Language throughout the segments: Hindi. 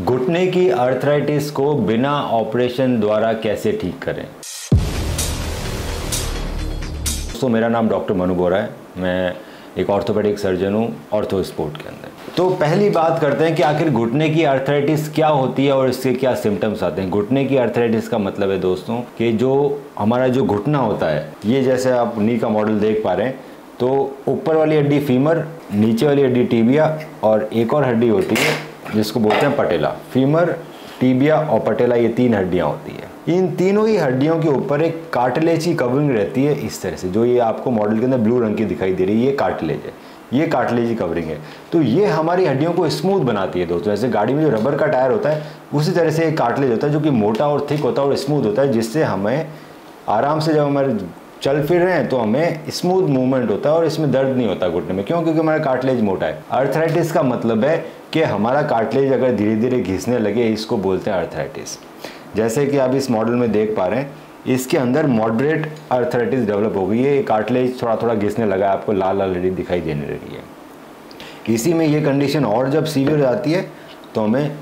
घुटने की अर्थराइटिस को बिना ऑपरेशन द्वारा कैसे ठीक करें? दोस्तों, मेरा नाम डॉक्टर मनु बोरा है। मैं एक ऑर्थोपेडिक सर्जन हूँ ऑर्थो स्पोर्ट के अंदर। तो पहली बात करते हैं कि आखिर घुटने की अर्थराइटिस क्या होती है और इसके क्या सिम्टम्स आते हैं? घुटने की अर्थराइटिस का मतलब है दोस्तों कि जो हमारा जो घुटना होता है, ये जैसे आप नी का मॉडल देख पा रहे हैं तो ऊपर वाली हड्डी फीमर नीचे वाली हड्डी टीबिया और एक और हड्डी होती है जिसको बोलते हैं पटेला। फीमर, टीबिया और पटेला ये तीन हड्डियाँ होती है। इन तीनों ही हड्डियों के ऊपर एक कार्टिलेज की कवरिंग रहती है इस तरह से। जो ये आपको मॉडल के अंदर ब्लू रंग की दिखाई दे रही है, ये कार्टिलेज है। ये कार्टिलेज की कवरिंग है। तो ये हमारी हड्डियों को स्मूथ बनाती है दोस्तों। जैसे गाड़ी में जो रबर का टायर होता है, उसी तरह से एक कार्टिलेज होता है जो कि मोटा और थिक होता है और स्मूथ होता है, जिससे हमें आराम से जब हमारे चल फिर रहे हैं तो हमें स्मूथ मूवमेंट होता है और इसमें दर्द नहीं होता घुटने में। क्यों? क्योंकि हमारा कार्टिलेज मोटा है। अर्थराइटिस का मतलब है कि हमारा कार्टिलेज अगर धीरे धीरे घिसने लगे, इसको बोलते हैं अर्थराइटिस जैसे कि आप इस मॉडल में देख पा रहे हैं, इसके अंदर मॉडरेट अर्थराइटिस डेवलप हो गई है। ये कार्टिलेज थोड़ा थोड़ा घिसने लगा आपको लाल लाल रेडी दिखाई देने लगी है। इसी में ये कंडीशन और जब सीवियर जाती है तो हमें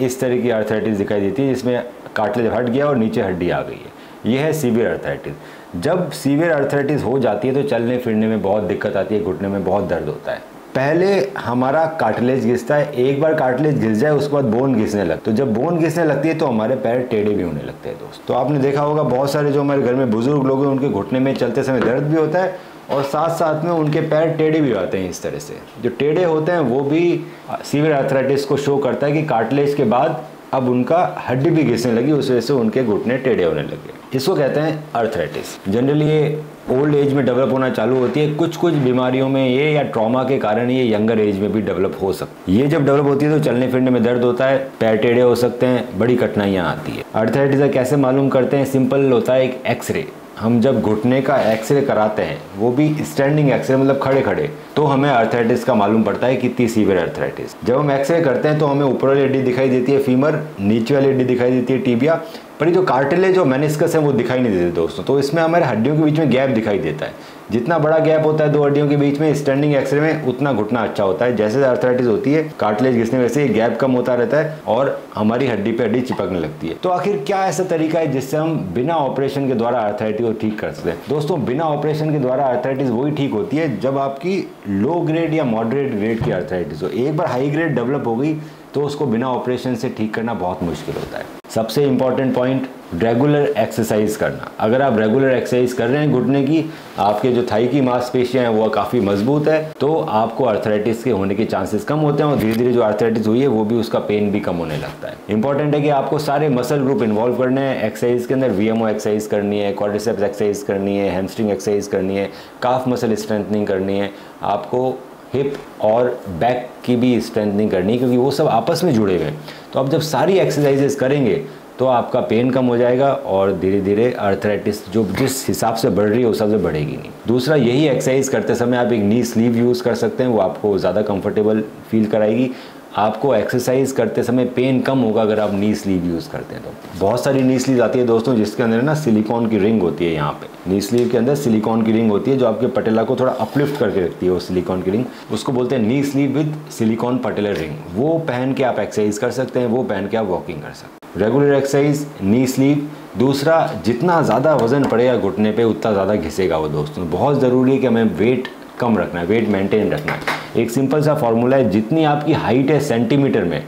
इस तरह की अर्थराइटिस दिखाई देती है, जिसमें कार्टिलेज हट गया और नीचे हड्डी आ गई है। यह है सीवियर अर्थराइटिस जब सीवियर अर्थराइटिस हो जाती है तो चलने फिरने में बहुत दिक्कत आती है, घुटने में बहुत दर्द होता है। पहले हमारा कार्टिलेज घिसता है, एक बार कार्टिलेज घिस जाए, उसके बाद बोन घिसने लगता है। तो जब बोन घिसने लगती है तो हमारे पैर टेढ़े भी होने लगते हैं, दोस्त। तो आपने देखा होगा, बहुत सारे जो हमारे घर में बुज़ुर्ग लोग हैं, उनके घुटने में चलते समय दर्द भी होता है, और साथ साथ में उनके पैर टेढ़े भी आते हैं इस तरह से। जो टेढ़े होते हैं, वो भी सीवियर आर्थराइटिस को शो करता है कि कार्टिलेज के बाद अब उनका हड्डी भी घिसने लगी, उस वजह से उनके घुटने टेढ़े होने लगे। इसको कहते हैं अर्थराइटिस जनरली ये ओल्ड एज में डेवलप होना चालू होती है। कुछ कुछ बीमारियों में ये या ट्रॉमा के कारण ये यंगर एज में भी डेवलप हो सकता है। ये जब डेवलप होती है तो चलने फिरने में दर्द होता है, पैर टेढ़े हो सकते हैं, बड़ी कठिनाइयाँ आती है। अर्थराइटिस कैसे मालूम करते हैं? सिंपल होता है एक एक्सरे हम जब घुटने का एक्सरे कराते हैं, वो भी स्टैंडिंग एक्सरे मतलब खड़े खड़े तो हमें अर्थराइटिस का मालूम पड़ता है कितनी सीवियर अर्थराइटिस जब हम एक्सरे करते हैं तो हमें ऊपर वाली हड्डी दिखाई देती है फीमर नीचे वाली हड्डी दिखाई देती है टीबिया पर ये जो कार्टिलेज और मेनिस्कस है वो दिखाई नहीं देते दोस्तों। तो इसमें हमारे हड्डियों के बीच में गैप दिखाई देता है। जितना बड़ा गैप होता है दो हड्डियों के बीच में स्टैंडिंग एक्सरे में, उतना घुटना अच्छा होता है। जैसे अर्थराइटिस होती है कार्टिलेज घिसने वैसे गैप कम होता रहता है और हमारी हड्डी पे हड्डी चिपकने लगती है। तो आखिर क्या ऐसा तरीका है जिससे हम बिना ऑपरेशन के द्वारा अर्थराइटिस को ठीक कर सकते हैं दोस्तों, बिना ऑपरेशन के द्वारा अर्थराइटिस वही ठीक होती है जब आपकी लो ग्रेड या मॉडरेट ग्रेड की अर्थराइटिस हो। एक बार हाई ग्रेड डेवलप हो गई तो उसको बिना ऑपरेशन से ठीक करना बहुत मुश्किल होता है। सबसे इंपॉर्टेंट पॉइंट रेगुलर एक्सरसाइज करना। अगर आप रेगुलर एक्सरसाइज कर रहे हैं घुटने की, आपके जो थाई की मांसपेशियाँ हैं, वो काफ़ी मज़बूत है तो आपको अर्थराइटिस के होने के चांसेस कम होते हैं और धीरे धीरे जो अर्थराइटिस हुई है, वो भी उसका पेन भी कम होने लगता है। इंपॉर्टेंट है कि आपको सारे मसल ग्रुप इन्वॉल्व करने हैं। एक्सरसाइज के अंदर वीएमओ एक्सरसाइज करनी है कॉर्डिसेप्स एक्सरसाइज करनी है हेमस्ट्रिंग एक्सरसाइज करनी है काफ मसल स्ट्रेंथनिंग करनी है। आपको हिप और बैक की भी स्ट्रेंथनिंग करनी है, क्योंकि वो सब आपस में जुड़े हुए हैं। तो आप जब सारी एक्सरसाइजेस करेंगे तो आपका पेन कम हो जाएगा और धीरे धीरे अर्थराइटिस जो जिस हिसाब से बढ़ रही है, उस हिसाब से बढ़ेगी नहीं। दूसरा, यही एक्सरसाइज करते समय आप एक नी स्लीव यूज़ कर सकते हैं, वो आपको ज़्यादा कंफर्टेबल फील कराएगी। आपको एक्सरसाइज करते समय पेन कम होगा अगर आप नी स्लीव यूज़ करते हैं तो। बहुत सारी नी स्लीव आती है दोस्तों, जिसके अंदर ना सिलिकॉन की रिंग होती है यहाँ पे। नी स्लीव के अंदर सिलिकॉन की रिंग होती है जो आपके पटेला को थोड़ा अपलिफ्ट करके रखती है वो सिलिकॉन की रिंग उसको बोलते हैं knee sleeve with silicone patellar ring वो पहन के आप एक्सरसाइज कर सकते हैं, वो पहन के आप वॉकिंग कर सकते हैं। रेगुलर एक्सरसाइज नी स्लीव दूसरा, जितना ज़्यादा वज़न पड़ेगा घुटने पे, उतना ज़्यादा घिसेगा वो दोस्तों। बहुत ज़रूरी है कि हमें वेट कम रखना है वेट मेंटेन रखना है। एक सिंपल सा फॉर्मूला है, जितनी आपकी हाइट है सेंटीमीटर में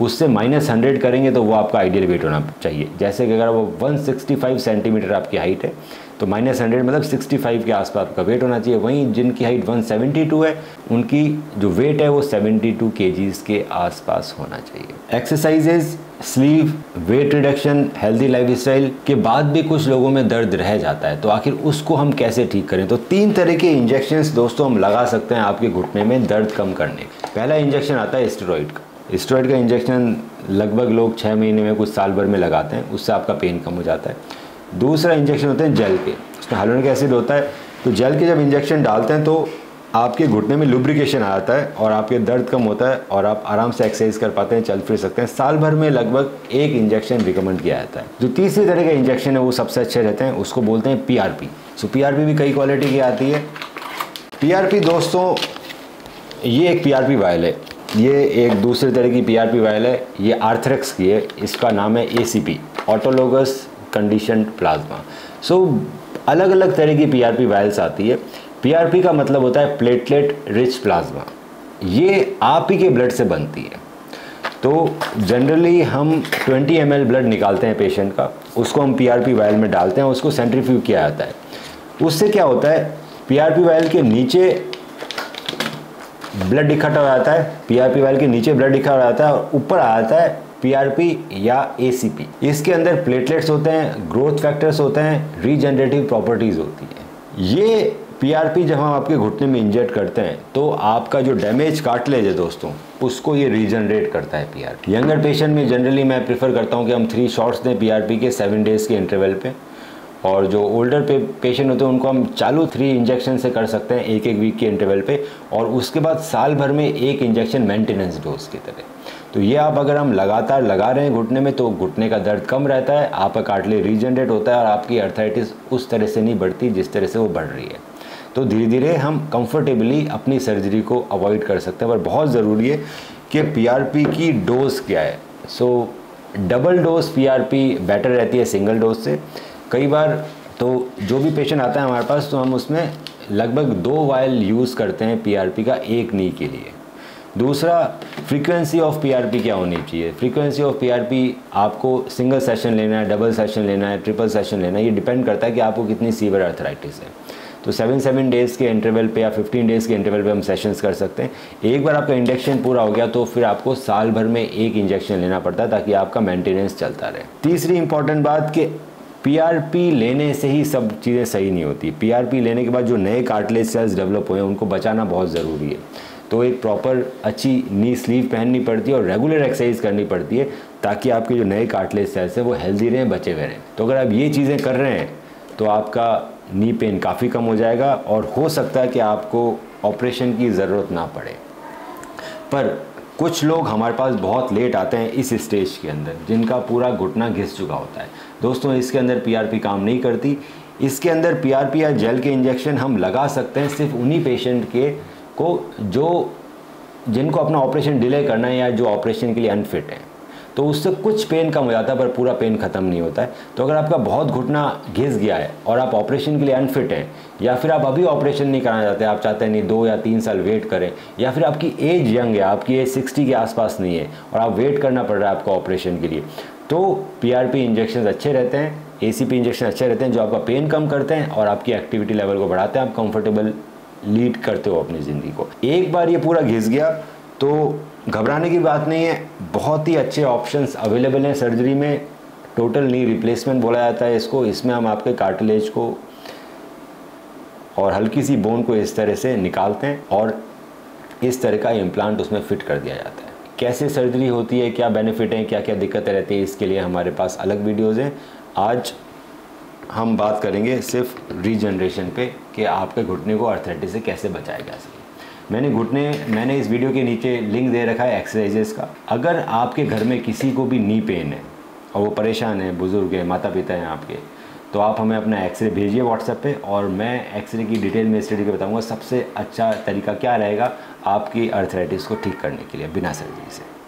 उससे माइनस हंड्रेड करेंगे तो वो आपका आइडियल वेट होना चाहिए। जैसे कि अगर वो 165 सेंटीमीटर आपकी हाइट है तो माइनस हंड्रेड मतलब 65 के आसपास आपका वेट होना चाहिए। वहीं जिनकी हाइट 172 है, उनकी जो वेट है वो 72 टू के के आसपास होना चाहिए। Exercises sleeve weight reduction healthy lifestyle के बाद भी कुछ लोगों में दर्द रह जाता है। तो आखिर उसको हम कैसे ठीक करें? तो तीन तरह के इंजेक्शन दोस्तों हम लगा सकते हैं आपके घुटने में दर्द कम करने पहला इंजेक्शन आता है स्टेरॉइड का। स्टेरॉइड का इंजेक्शन लगभग लोग छः महीने में, कुछ साल भर में लगाते हैं, उससे आपका पेन कम हो जाता है। दूसरा इंजेक्शन होते हैं जेल के। उसमें हाइलोनिक एसिड होता है तो जेल के जब इंजेक्शन डालते हैं तो आपके घुटने में लुब्रिकेशन आ जाता है और आपके दर्द कम होता है और आप आराम से एक्सरसाइज कर पाते हैं, चल फिर सकते हैं। साल भर में लगभग एक इंजेक्शन रिकमेंड किया जाता है। जो तीसरी तरह का इंजेक्शन है, वो सबसे अच्छे रहते हैं, उसको बोलते हैं पीआरपी सो पीआरपी भी कई क्वालिटी की आती है। पीआरपी दोस्तों, ये एक पीआरपी वायल है। ये एक दूसरे तरह की पीआरपी वायल है। ये आर्थरेक्स की है। इसका नाम है ACP autologous condition plasma so अलग अलग तरह की पीआरपी वायल्स आती है। पीआरपी का मतलब होता है प्लेटलेट रिच प्लाज्मा ये आप ही के ब्लड से बनती है। तो जनरली हम 20 एम ब्लड निकालते हैं पेशेंट का। उसको हम पीआरपी वायल में डालते हैं। उसको सेंट्रीफ्यू किया जाता है। उससे क्या होता है? पीआरपी वायल के नीचे ब्लड इकट्ठा हो जाता है पीआरपी वाल के नीचे ब्लड इकट्ठा हो जाता है और ऊपर आ जाता है पीआरपी या एसीपी इसके अंदर प्लेटलेट्स होते हैं ग्रोथ फैक्टर्स होते हैं रीजनरेटिव प्रॉपर्टीज़ होती है। ये पीआरपी जब हम आपके घुटने में इंजेक्ट करते हैं तो आपका जो डैमेज कार्टिलेज है दोस्तों, उसको ये रीजनरेट करता है पीआरपी यंगर पेशेंट में जनरली मैं प्रेफर करता हूँ कि हम थ्री शॉट्स दें पीआरपी के सेवन डेज़ के इंटरवल पे। और जो ओल्डर पे पेशेंट होते हैं, उनको हम चालू थ्री इंजेक्शन से कर सकते हैं एक एक वीक के इंटरवल पे, और उसके बाद साल भर में एक इंजेक्शन मेंटेनेंस डोज की तरह तो ये आप अगर हम लगातार लगा रहे हैं घुटने में तो घुटने का दर्द कम रहता है, आपका कार्टिलेज रीजनरेट होता है, और आपकी अर्थराइटिस उस तरह से नहीं बढ़ती जिस तरह से वो बढ़ रही है। तो धीरे धीरे हम कंफर्टेबली अपनी सर्जरी को अवॉइड कर सकते हैं पर बहुत ज़रूरी है कि पीआरपी की डोज क्या है। So double dose PRP better रहती है सिंगल डोज से कई बार तो जो भी पेशेंट आता है हमारे पास तो हम उसमें लगभग दो वायल यूज़ करते हैं पीआरपी का एक नी के लिए। दूसरा फ्रीक्वेंसी ऑफ़ पीआरपी क्या होनी चाहिए? फ्रीक्वेंसी ऑफ़ पीआरपी आपको सिंगल सेशन लेना है डबल सेशन लेना है ट्रिपल सेशन लेना है, ये डिपेंड करता है कि आपको कितनी सीवर अर्थराइटिस है। तो सेवन सेवन डेज़ के इंटरवल पे या फिफ्टीन डेज़ के इंटरवल पे हम सेशंस कर सकते हैं। एक बार आपका इंजेक्शन पूरा हो गया तो फिर आपको साल भर में एक इंजेक्शन लेना पड़ता है ताकि आपका मेंटेनेंस चलता रहे। तीसरी इंपॉर्टेंट बात कि पीआरपी लेने से ही सब चीज़ें सही नहीं होती। पीआरपी लेने के बाद जो नए कार्टिलेज सेल्स डेवलप हुए हैं, उनको बचाना बहुत ज़रूरी है। तो एक प्रॉपर अच्छी नी स्लीव पहननी पड़ती है और रेगुलर एक्सरसाइज करनी पड़ती है, ताकि आपके जो नए कार्टिलेज सेल्स हैं, वो हेल्दी रहें, बचे हुए रहें। तो अगर आप ये चीज़ें कर रहे हैं तो आपका नी पेन काफ़ी कम हो जाएगा और हो सकता है कि आपको ऑपरेशन की ज़रूरत ना पड़े। पर कुछ लोग हमारे पास बहुत लेट आते हैं इस स्टेज के अंदर, जिनका पूरा घुटना घिस चुका होता है। दोस्तों, इसके अंदर पीआरपी काम नहीं करती। इसके अंदर पीआरपी या जेल के इंजेक्शन हम लगा सकते हैं सिर्फ़ उन्हीं पेशेंट के को जो, जिनको अपना ऑपरेशन डिले करना है या जो ऑपरेशन के लिए अनफिट है। तो उससे कुछ पेन कम हो जाता है, पर पूरा पेन ख़त्म नहीं होता है। तो अगर आपका बहुत घुटना घिस गया है और आप ऑपरेशन के लिए अनफिट हैं, या फिर आप अभी ऑपरेशन नहीं कराना चाहते, आप चाहते हैं नहीं दो या तीन साल वेट करें, या फिर आपकी एज यंग है, आपकी एज सिक्सटी के आसपास नहीं है, और आप वेट करना पड़ रहा है आपको ऑपरेशन के लिए तो पी आर पी इंजेक्शन अच्छे रहते हैं ए सी पी इंजेक्शन अच्छे रहते हैं, जो आपका पेन कम करते हैं और आपकी एक्टिविटी लेवल को बढ़ाते हैं, आप कंफर्टेबल लीड करते हो अपनी ज़िंदगी को। एक बार ये पूरा घिस गया तो घबराने की बात नहीं है, बहुत ही अच्छे ऑप्शंस अवेलेबल हैं सर्जरी में। टोटल नी रिप्लेसमेंट बोला जाता है इसको। इसमें हम आपके कार्टिलेज को और हल्की सी बोन को इस तरह से निकालते हैं और इस तरह का इम्प्लांट उसमें फिट कर दिया जाता है। कैसे सर्जरी होती है, क्या बेनिफिट हैं क्या क्या दिक्कतें रहती हैं, इसके लिए हमारे पास अलग वीडियोज़ हैं। आज हम बात करेंगे सिर्फ़ रीजनरेशन पे कि आपके घुटने को अर्थराइटिस से कैसे बचाया जा सके। मैंने घुटने, मैंने इस वीडियो के नीचे लिंक दे रखा है एक्सरसाइजेस का। अगर आपके घर में किसी को भी नी पेन है और वो परेशान है, बुज़ुर्ग है माता पिता हैं आपके तो आप हमें अपना एक्सरे भेजिए व्हाट्सएप पे और मैं एक्सरे की डिटेल में स्टडी के बताऊँगा सबसे अच्छा तरीका क्या रहेगा आपकी अर्थराइटिस को ठीक करने के लिए बिना सर्जरी से।